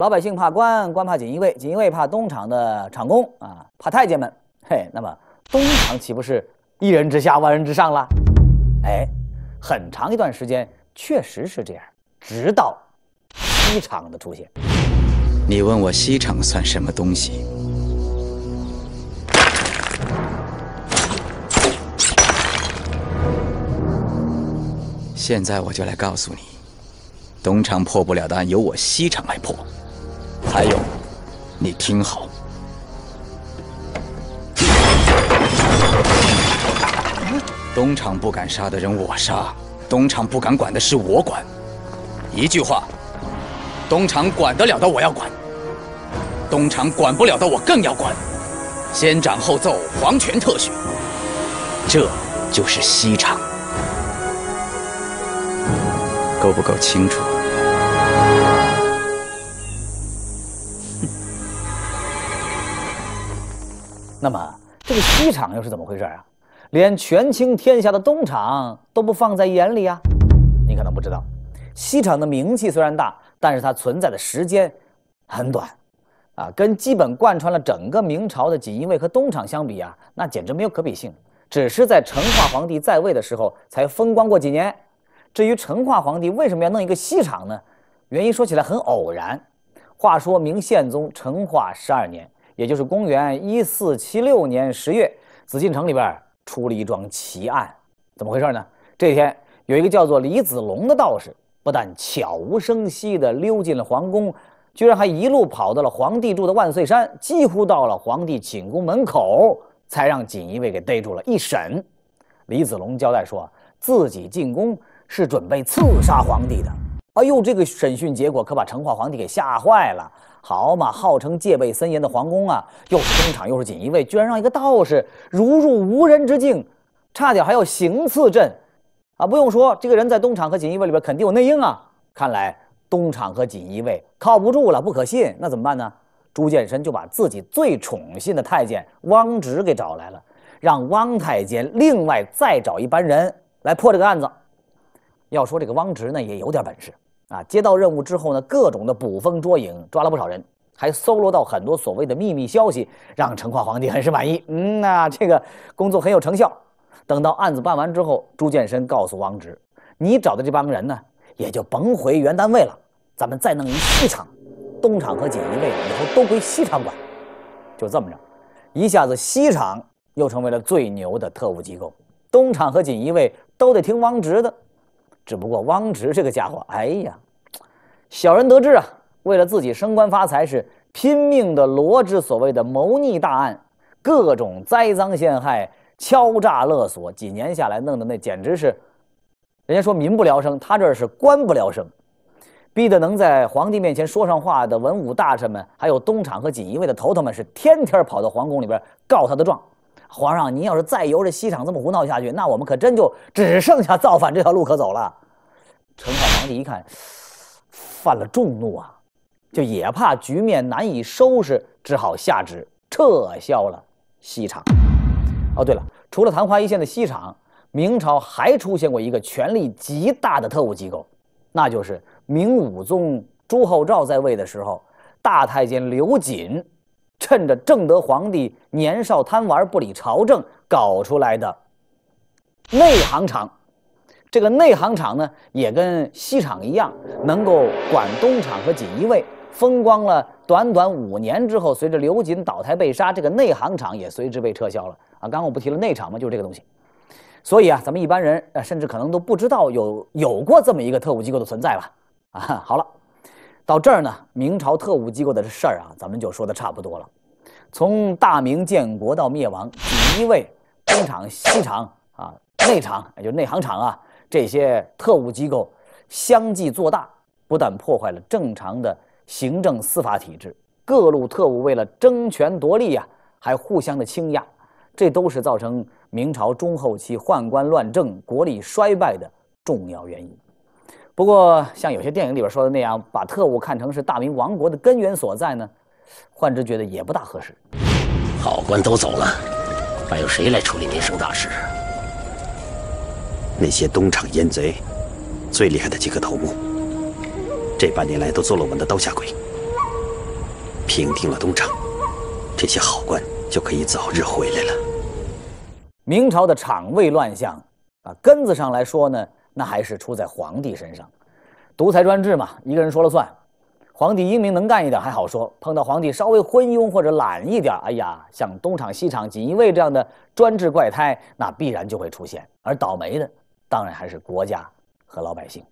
老百姓怕官，官怕锦衣卫，锦衣卫怕东厂的厂工啊，怕太监们。嘿，那么东厂岂不是一人之下，万人之上了？哎，很长一段时间确实是这样，直到西厂的出现。你问我西厂算什么东西？现在我就来告诉你，东厂破不了的案，由我西厂来破。还有，你听好，东厂不敢杀的人我杀，东厂不敢管的事我管。一句话，东厂管得了的我要管，东厂管不了的我更要管。先斩后奏，皇权特许，这就是西厂。够不够清楚？那么这个西厂又是怎么回事啊？连权倾天下的东厂都不放在眼里啊？你可能不知道，西厂的名气虽然大，但是它存在的时间很短，啊，跟基本贯穿了整个明朝的锦衣卫和东厂相比啊，那简直没有可比性。只是在成化皇帝在位的时候才风光过几年。至于成化皇帝为什么要弄一个西厂呢？原因说起来很偶然。话说明宪宗成化十二年，也就是公元一四七六年十月，紫禁城里边出了一桩奇案。怎么回事呢？这天有一个叫做李子龙的道士，不但悄无声息地溜进了皇宫，居然还一路跑到了皇帝住的万岁山，几乎到了皇帝寝宫门口，才让锦衣卫给逮住了。一审，李子龙交代说自己进宫。是准备刺杀皇帝的。哎呦，这个审讯结果可把成化皇帝给吓坏了。好嘛，号称戒备森严的皇宫啊，又是东厂又是锦衣卫，居然让一个道士如入无人之境，差点还要行刺朕啊！不用说，这个人在东厂和锦衣卫里边肯定有内应啊。看来东厂和锦衣卫靠不住了，不可信。那怎么办呢？朱见深就把自己最宠信的太监汪直给找来了，让汪太监另外再找一班人来破这个案子。要说这个汪直呢，也有点本事啊！接到任务之后呢，各种的捕风捉影，抓了不少人，还搜罗到很多所谓的秘密消息，让成化皇帝很是满意。嗯呐，这个工作很有成效。等到案子办完之后，朱见深告诉王直：“你找的这帮人呢，也就甭回原单位了，咱们再弄一西厂，东厂和锦衣卫以后都归西厂管。”就这么着，一下子西厂又成为了最牛的特务机构，东厂和锦衣卫都得听王直的。只不过汪直这个家伙，哎呀，小人得志啊！为了自己升官发财，是拼命的罗织所谓的谋逆大案，各种栽赃陷害、敲诈勒索，几年下来弄的那简直是，人家说民不聊生，他这是官不聊生，逼得能在皇帝面前说上话的文武大臣们，还有东厂和锦衣卫的头头们，是天天跑到皇宫里边告他的状。皇上，您要是再由着西厂这么胡闹下去，那我们可真就只剩下造反这条路可走了。成化皇帝一看，犯了众怒啊，就也怕局面难以收拾，只好下旨撤销了西厂。哦，对了，除了昙花一现的西厂，明朝还出现过一个权力极大的特务机构，那就是明武宗朱厚照在位的时候，大太监刘瑾。趁着正德皇帝年少贪玩不理朝政搞出来的内行厂，这个内行厂呢，也跟西厂一样，能够管东厂和锦衣卫。风光了短短五年之后，随着刘瑾倒台被杀，这个内行厂也随之被撤销了。啊，刚刚我不提了内厂吗？就是这个东西。所以啊，咱们一般人呃，甚至可能都不知道有有过这么一个特务机构的存在吧？啊，好了。到这儿呢，明朝特务机构的事儿啊，咱们就说的差不多了。从大明建国到灭亡，锦衣卫、东厂、西厂啊、内厂，也就是内行厂啊，这些特务机构相继做大，不但破坏了正常的行政司法体制，各路特务为了争权夺利呀，还互相的倾轧，这都是造成明朝中后期宦官乱政、国力衰败的重要原因。不过，像有些电影里边说的那样，把特务看成是大明亡国的根源所在呢，幻之觉得也不大合适。好官都走了，还有谁来处理民生大事？那些东厂阉贼，最厉害的几个头目，这半年来都做了我们的刀下鬼。平定了东厂，这些好官就可以早日回来了。明朝的厂卫乱象啊，根子上来说呢，那还是出在皇帝身上。独裁专制嘛，一个人说了算。皇帝英明能干一点还好说，碰到皇帝稍微昏庸或者懒一点，哎呀，像东厂、西厂、锦衣卫这样的专制怪胎，那必然就会出现。而倒霉的，当然还是国家和老百姓。